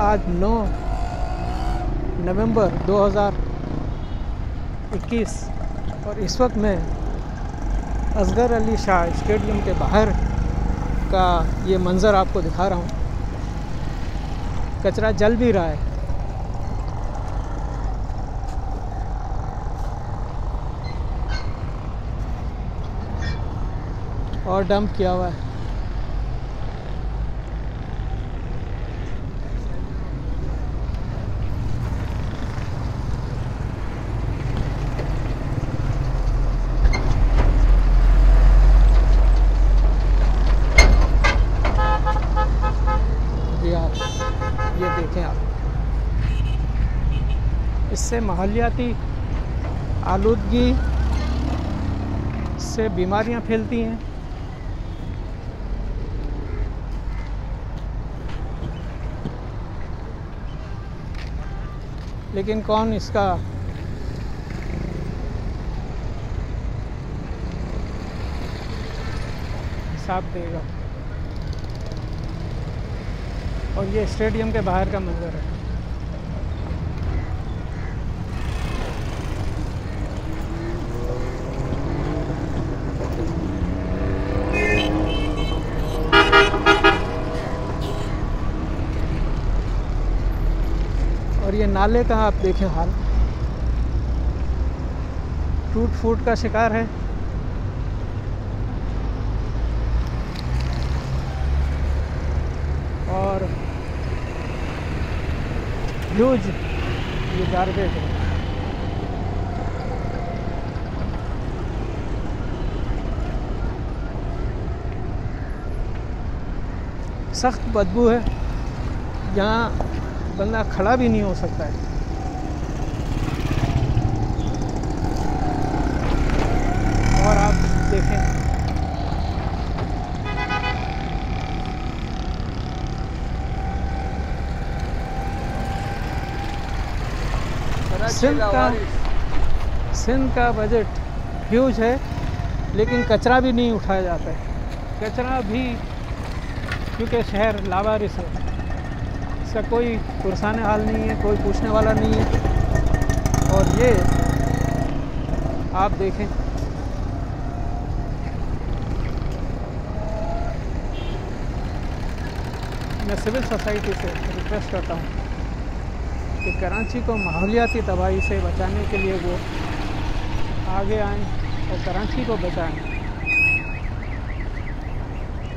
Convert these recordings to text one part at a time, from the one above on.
आज 9 नवंबर 2021 और इस वक्त मैं असगर अली शाह स्टेडियम के बाहर का ये मंज़र आपको दिखा रहा हूँ। कचरा जल भी रहा है। और डंप किया हुआ है ये आप ये देखें आप इससे माहौलियाती आलूदगी से बीमारियाँ फैलती हैं। लेकिन कौन इसका हिसाब देगा? और ये स्टेडियम के बाहर का मंजर है। और ये नाले का आप देखें हाल। टूट फूट का शिकार है। और ह्यूज ये गार्बेज है। सख्त बदबू है। यहाँ बंदा खड़ा भी नहीं हो सकता है। और आप देखें। सिंध का सिंध का बजट ह्यूज है लेकिन कचरा भी नहीं उठाया जाता है। कचरा भी क्योंकि शहर लावारिस है। इसका कोई पुरसान हाल नहीं है, कोई पूछने वाला नहीं है। और ये आप देखें। मैं सिविल सोसाइटी से रिक्वेस्ट करता हूँ कि कराची को माहौलियाती तबाही से बचाने के लिए वो आगे आएँ और कराची को बचाएँ।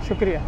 शुक्रिया।